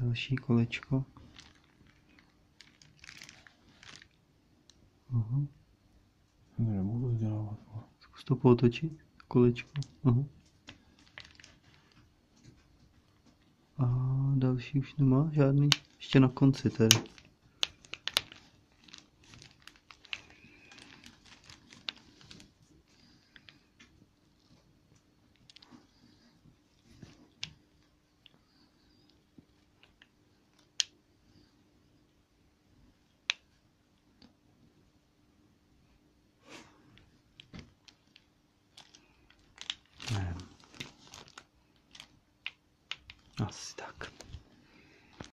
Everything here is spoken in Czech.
Další kolečko. Aha. Nebudu vole. Zkus to pootočit. Kolečko. Aha. A další už nemá žádný. Ještě na konci tedy. Ось так.